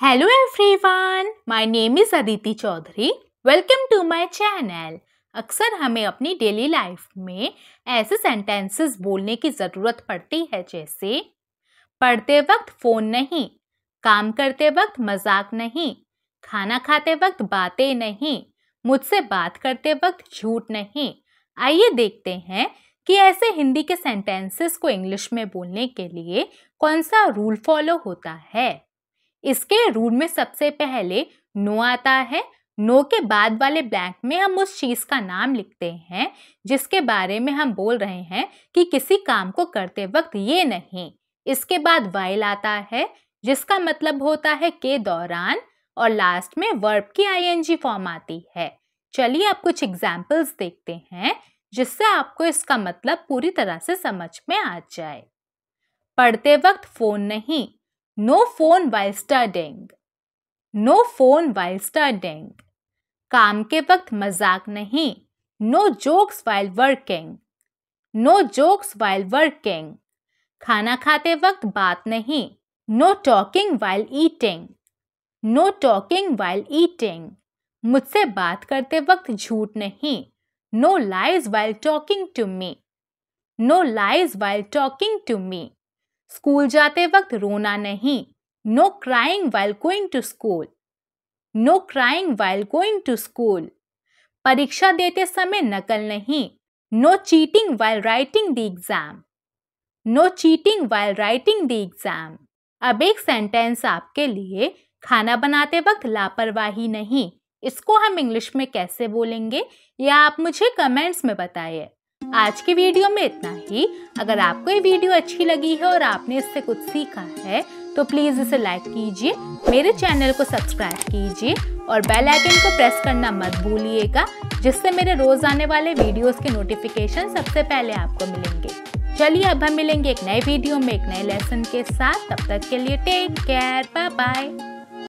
Hello everyone, my name is Aditi Chaudhary. Welcome to my channel. अक्सर हमें अपनी daily life में ऐसे सेंटेंसेस बोलने की ज़रूरत पड़ती है जैसे पढ़ते वक्त फ़ोन नहीं काम करते वक्त मज़ाक नहीं खाना खाते वक्त बातें नहीं मुझसे बात करते वक्त झूठ नहीं आइए देखते हैं कि ऐसे हिंदी के सेंटेंसेस को इंग्लिश में बोलने के लिए कौन सा रूल फॉलो होता है इसके रूल में सबसे पहले नो आता है। नो के बाद वाले ब्लैंक में हम उस चीज़ का नाम लिखते हैं, जिसके बारे में हम बोल रहे हैं कि किसी काम को करते वक्त ये नहीं। इसके बाद वाइल आता है, जिसका मतलब होता है के दौरान, और लास्ट में वर्ब की आईएनजी फॉर्म आती है। चलिए आप कुछ एग्जाम्पल्स देखते हैं, जिससे आपको इसका मतलब पूरी तरह से समझ में आ जाए। पढ़ते वक्त फ़ोन नहीं no phone while studying no phone while studying काम के वक्त मज़ाक नहीं. No jokes while working no jokes while working खाना खाते वक्त बात नहीं. No talking while eating no talking while eating मुझसे बात करते वक्त झूठ नहीं. No lies while talking to me no lies while talking to me school जाते वक्त रोना नहीं। No crying while going to school no crying while going to school परीक्षा देते समय नकल नहीं। No cheating while writing the exam no cheating while writing the exam अब एक सेंटेंस आपके लिए खाना बनाते वक्त लापरवाही नहीं। इसको हम इंग्लिश में कैसे बोलेंगे? या आप मुझे कमेंट्स में बताइए। आज के वीडियो में इतना ही। अगर आपको ये वीडियो अच्छी लगी है और आपने इससे कुछ सीखा है तो प्लीज़ इसे लाइक कीजिए, मेरे चैनल को सब्सक्राइब कीजिए और बेल आइकन को प्रेस करना मत भूलिएगा, जिससे मेरे रोज आने वाले वीडियोस के नोटिफिकेशन सबसे पहले आपको मिलेंगे। चलिए, अब हम मिलेंगे एक नए वीडियो में, एक नए लेसन के साथ। तब तक के लिए टेक केयर बाय बाय